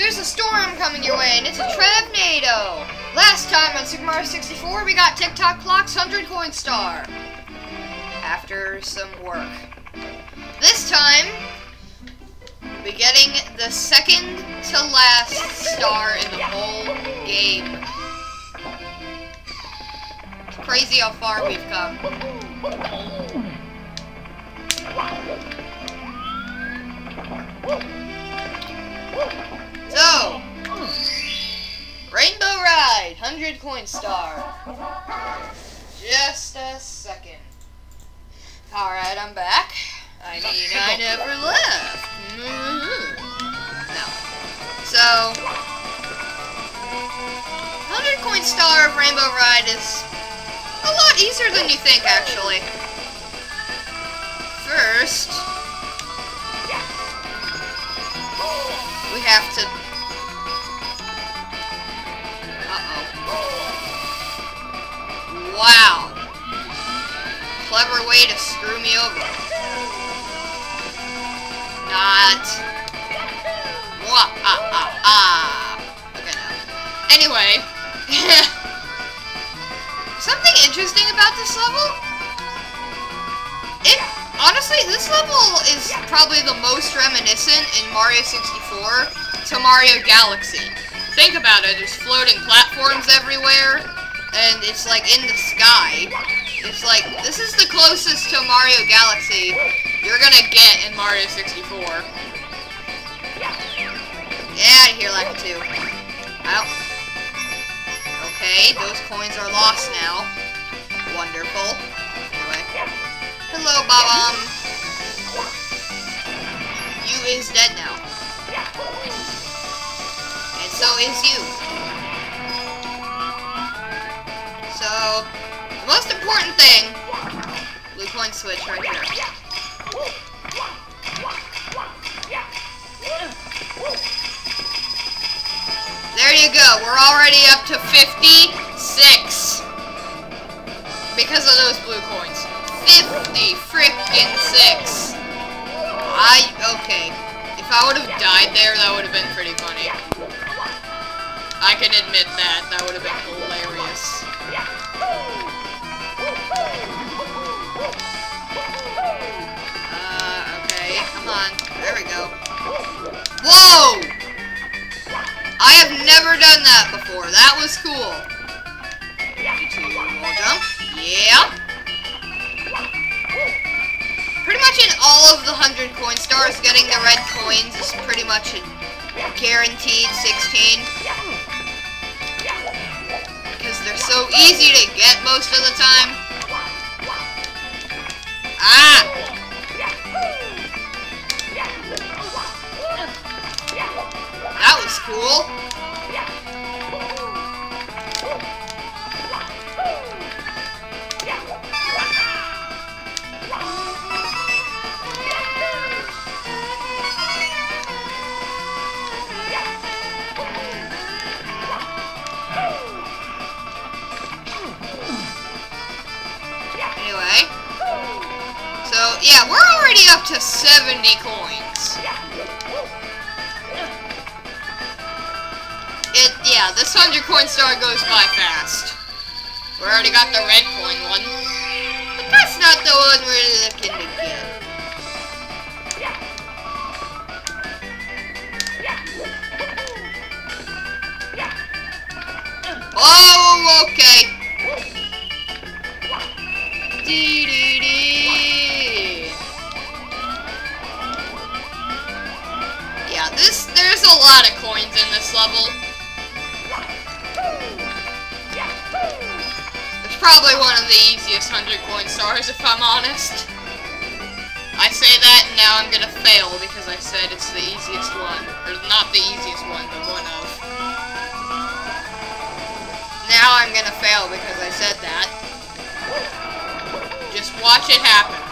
There's a storm coming your way, and it's a Trevnado! Last time on Super Mario 64, we got Tick Tock Clock's 100 Coin Star. After some work. This time, we'll be getting the second to last star in the whole game. It's crazy how far we've come. 100 coin star. Just a second. Alright, I'm back. I mean, I never left. Mhm. No. So, 100 coin star of Rainbow Ride is a lot easier than you think, actually. First, we have to... Wow. Clever way to screw me over. Not. Ah, ah, ah. Okay, no. Anyway. Something interesting about this level? It, honestly, this level is probably the most reminiscent in Mario 64 to Mario Galaxy. Think about it, there's floating platforms everywhere, and it's like in the sky. It's like, this is the closest to Mario Galaxy you're gonna get in Mario 64. Get out of here, Lakitu. Well. Okay, those coins are lost now. Wonderful. Anyway. Hello, Bob. You is dead now. And so is you. Most important thing, blue coin switch right here. There you go. We're already up to 56. Because of those blue coins. 50 frickin' 6. I, okay. If I would have died there, that would have been pretty funny. I can admit that. That would have been hilarious. Whoa! I have never done that before. That was cool. Wall jump. Yeah. Pretty much in all of the 100 coin stars, getting the red coins is pretty much a guaranteed 16. Because they're so easy to get most of the time. Ah! Cool. Anyway. So, yeah, we're already up to 70 coins. Yeah, this 100 coin star goes by fast. We already got the red coin one. But that's not the one we're looking to get. Oh, okay. Dee dee dee. Yeah, this there's a lot of coins in this level. Probably one of the easiest 100 coin stars, if I'm honest. I say that, and now I'm gonna fail because I said it's the easiest one. Or not the easiest one, but one of. Now I'm gonna fail because I said that. Just watch it happen.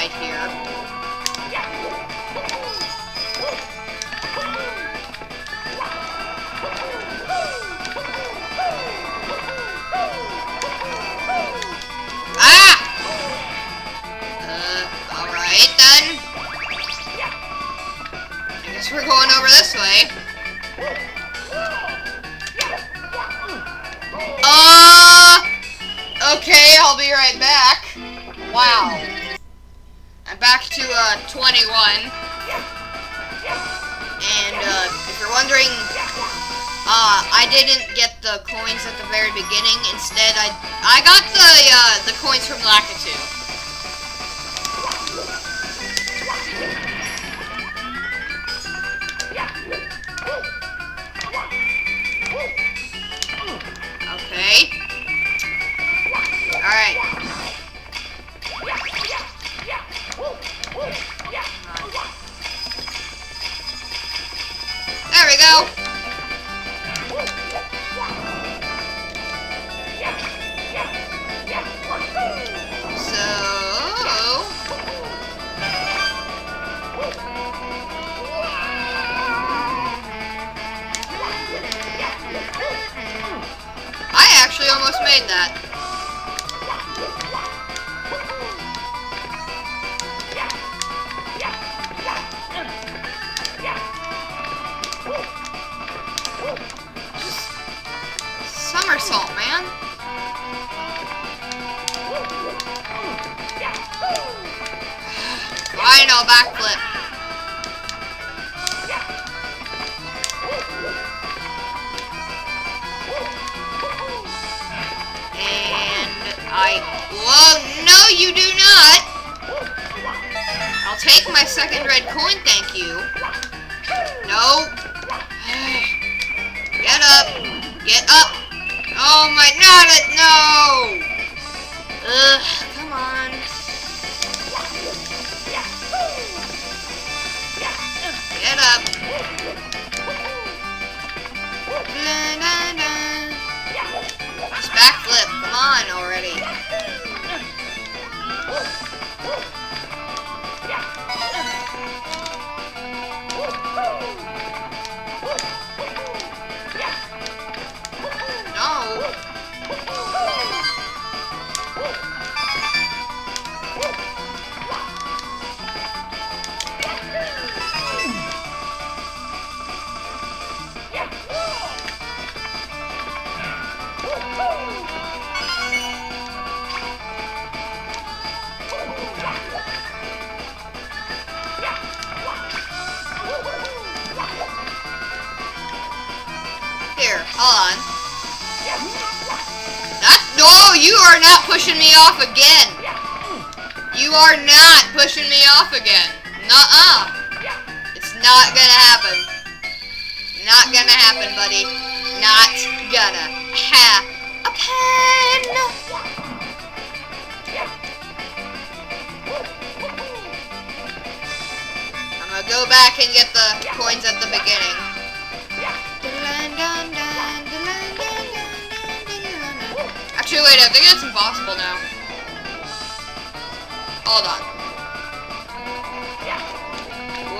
side here. Ah! Uh, we're going over this way. Uh, okay, I'll be right back. Wow. Back to, uh, 21. And, uh, if you're wondering, uh, I didn't get the coins at the very beginning. Instead, I, I got the, uh, the coins from Lakitu. Final backflip. And I... Whoa, no you do not! I'll take my second red coin, thank you. No. Get up. Get up. Oh my, not it, no! Ugh, come on. Get up. Just backflip, come on already. Here, hold on. That, no, you are not pushing me off again. You are not pushing me off again. Nuh-uh. It's not gonna happen. Not gonna happen, buddy. Not gonna happen. I'm gonna go back and get the coins at the beginning. Actually, wait, I think it's impossible now. Hold on.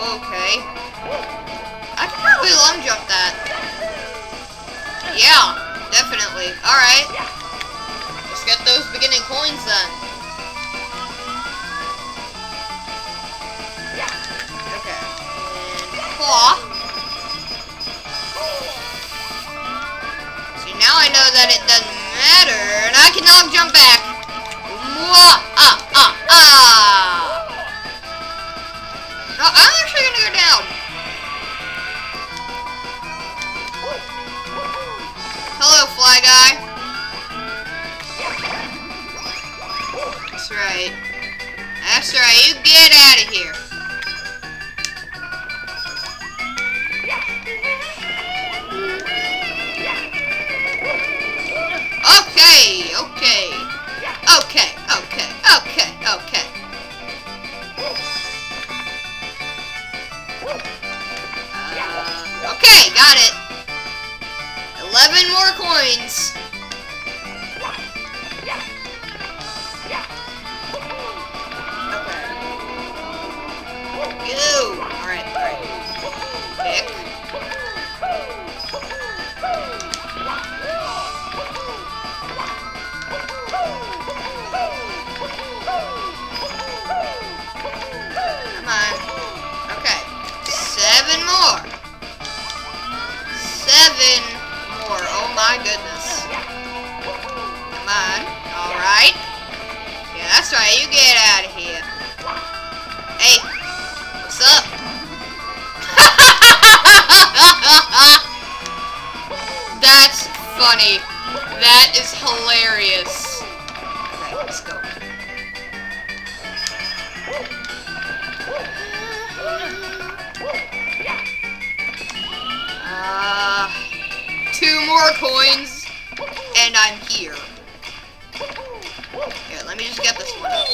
Okay. I could probably long jump that. Yeah, definitely. Alright. Let's get those beginning coins then. Okay. And claw. Now I know that it doesn't matter, and I can long jump back. Mwah! Ah, ah, ah! No, I'm actually gonna go down. Hello, fly guy. That's right. That's right, you get out of here. Okay, funny. That is hilarious. Okay, let's go. Uh, two more coins, and I'm here. Here, let me just get this one up.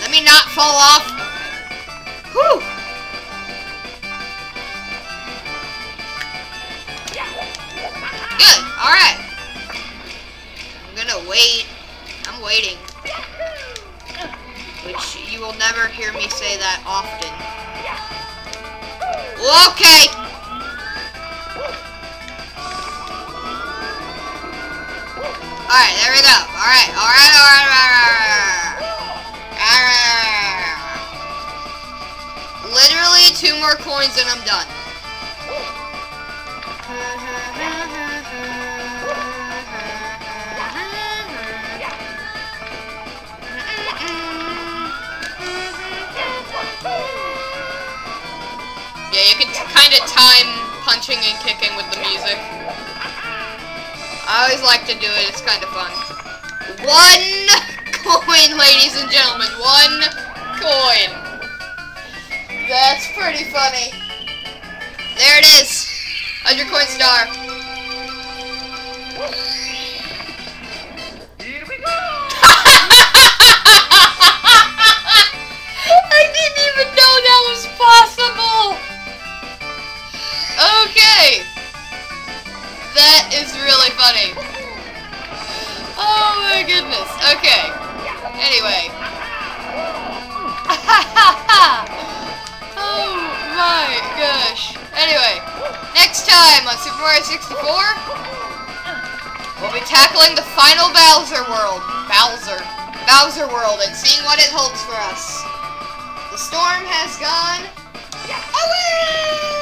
Let me not fall off. Whew. Good, alright. I'm gonna wait. I'm waiting. Which you will never hear me say that often. Okay. Alright, there we go. Alright, alright, alright, alright, alright. Literally two more coins and I'm done. Time punching and kicking with the music. I always like to do it, it's kind of fun. One coin, ladies and gentlemen, one coin. That's pretty funny. There it is. 100 coin star. Here we go! I didn't even know that was possible. Okay. That is really funny. Oh my goodness. Okay. Anyway. oh my gosh. Anyway, next time on Super Mario 64, we'll be tackling the final Bowser world. Bowser. Bowser world and seeing what it holds for us. The storm has gone away!